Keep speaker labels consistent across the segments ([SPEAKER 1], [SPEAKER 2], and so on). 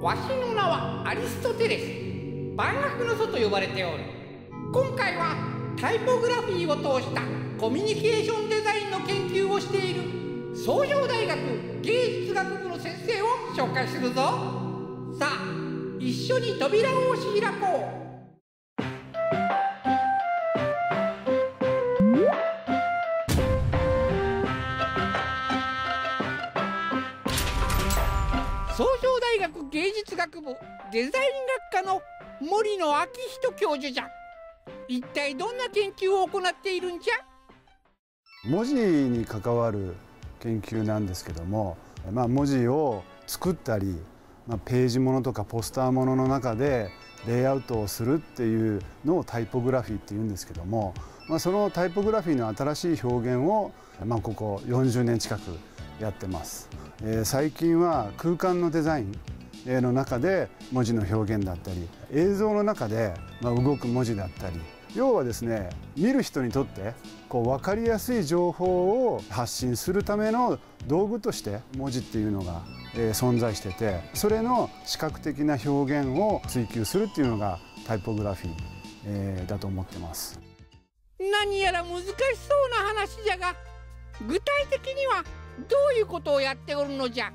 [SPEAKER 1] わしの名はアリストテレス万学の祖と呼ばれておる。今回はタイポグラフィーを通したコミュニケーションデザインの研究をしている創業大学芸術学部の先生を紹介するぞ。さあ一緒に扉を押し開こう。創業大学芸術学部デザイン学科の森野明人教授じゃ。一体どんな研究を行っているんじゃ？
[SPEAKER 2] 文字に関わる研究なんですけども、まあ、文字を作ったり、まあ、ページものとかポスターものの中でレイアウトをするっていうのをタイポグラフィーっていうんですけども、まあ、そのタイポグラフィーの新しい表現を、まあ、ここ40年近くやってます。えー、最近は空間のデザインの中で文字の表現だったり映像の中で動く文字だったり要はですね見る人にとってこう分かりやすい情報を発信するための道具として文字っていうのが、え、存在しててそれの視覚的な表現を追求するっていうのがタイポグラフィ、えー、だと思ってます
[SPEAKER 1] 何やら難しそうな話じゃが具体的にはどういうことをやっておるのじゃ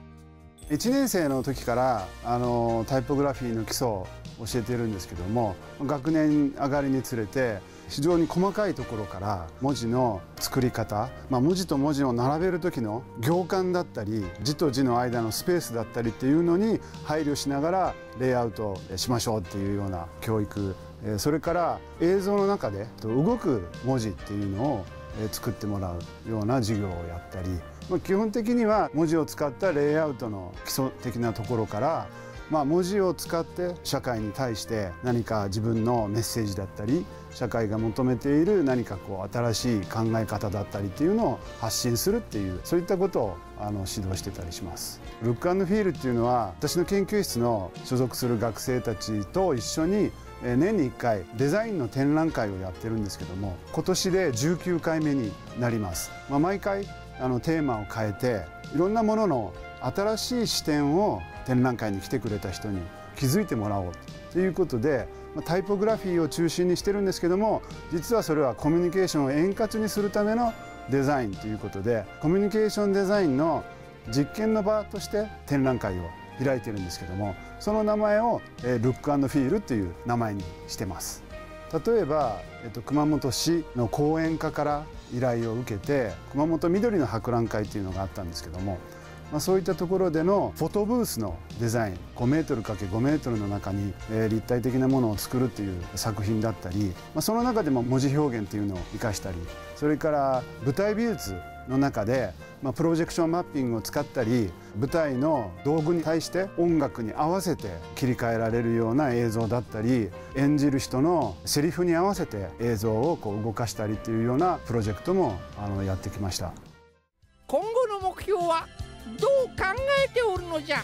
[SPEAKER 2] ？1年生の時からあのタイポグラフィーの基礎を教えてるんですけども学年上がりにつれて非常に細かいところから文字の作り方、まあ、文字と文字を並べる時の行間だったり字と字の間のスペースだったりっていうのに配慮しながらレイアウトしましょうっていうような教育。それから映像の中で動く文字っていうのを作ってもらうような授業をやったり基本的には文字を使ったレイアウトの基礎的なところからまあ、文字を使って社会に対して何か自分のメッセージだったり社会が求めている何かこう新しい考え方だったりっていうのを発信するっていうそういったことをあの指導してたりします。ルックフィールっていうのは私の研究室の所属する学生たちと一緒に年に1回デザインの展覧会をやってるんですけども今年で19回目になります、まあ、毎回あのテーマを変えていろんなものの新しい視点を展覧会に来てくれた人に気づいてもらおうということでタイポグラフィーを中心にしてるんですけども実はそれはコミュニケーションを円滑にするためのデザインということでコミュニケーションデザインの実験の場として展覧会を開いてるんですけどもその名前をルックフィールという名前にしてます。例えば、えっと、熊本市の講演家から依頼を受けて熊本緑の博覧会というのがあったんですけどもまあ、そういったところでのフォトブースのデザイン 5m×5m の中に、え、立体的なものを作るっていう作品だったり、まあ、その中でも文字表現っていうのを生かしたりそれから舞台美術の中で、まあ、プロジェクションマッピングを使ったり舞台の道具に対して音楽に合わせて切り替えられるような映像だったり演じる人のセリフに合わせて映像をこう動かしたりっていうようなプロジェクトもあのやってきました。
[SPEAKER 1] 今後の目標は？どう考えておるのじゃ？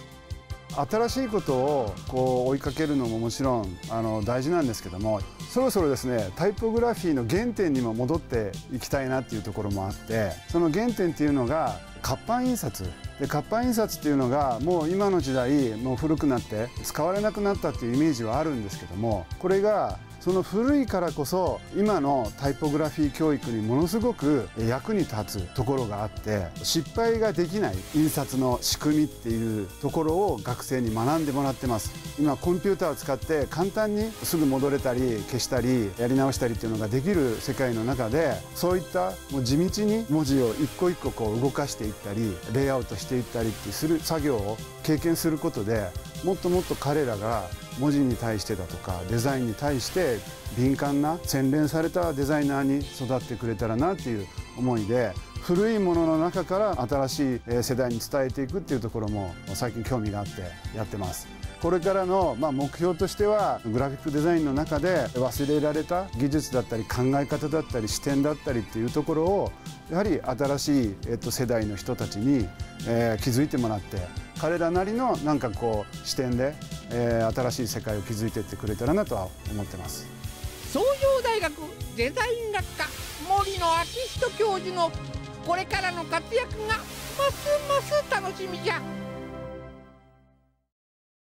[SPEAKER 2] 新しいことをこう追いかけるのももちろんあの大事なんですけどもそろそろですねタイポグラフィーの原点にも戻っていきたいなっていうところもあってその原点っていうのが活版印刷。で活版印刷っていうのがもう今の時代もう古くなって使われなくなったっていうイメージはあるんですけどもこれがその古いからこそ今のタイポグラフィー教育にものすごく役に立つところがあって失敗ができない印刷の仕組みっていうところを学生に学んでもらってます。今コンピューターを使って簡単にすぐ戻れたり消したりやり直したりっていうのができる世界の中でそういったもう地道に文字を一個一個こう動かしていったりレイアウトしていったりってする作業を経験することでもっともっと彼らが文字に対してだとかデザインに対して敏感な洗練されたデザイナーに育ってくれたらなっていう思いで古いものの中から新しい世代に伝えていくっていうところも最近興味があってやってます。これからのま目標としてはグラフィックデザインの中で忘れられた技術だったり考え方だったり視点だったりっていうところをやはり新しい、えっと、世代の人たちに、えー、気づいてもらって彼らなりのなんかこう視点で、えー、新しい世界を築いていってくれたらなとは思ってます
[SPEAKER 1] 創業大学デザイン学科森野明仁教授のこれからの活躍がますます楽しみじゃ。